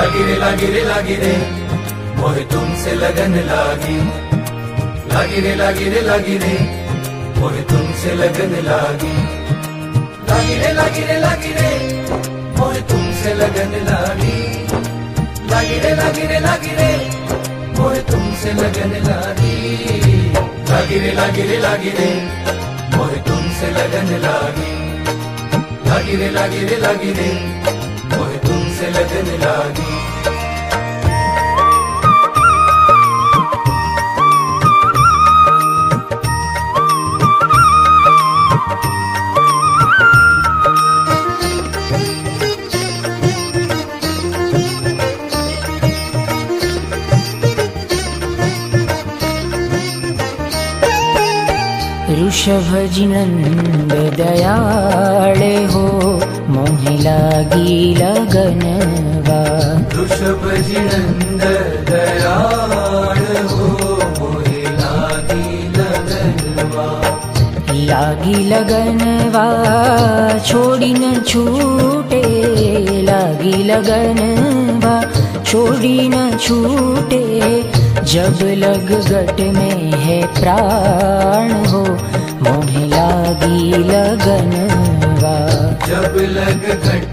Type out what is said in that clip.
लागी रे लागी रे लागी रे मोहे तुमसे लगन लागी लागी रे लागी रे लागी रे मोहे तुमसे लगन लागी लागी रे लागी रे लागी रे मोहे तुमसे लगन लागी लागी रे लागी रे लागी रे मोहे तुमसे लगन लागी लागी रे लागी रे लागी रे मोहे तुमसे लगन लागी लागी रे लागी रे लागी रे मोहे तुमसे ऋषभजि नन्द दयाले लागी लगनवा लागी लगनवा, छोड़ी न छूटे। लागी लगनवा, छोड़ी न छूटे। जब लग गट में है प्राण हो, मोहे लागी लगनवा। जब लग घट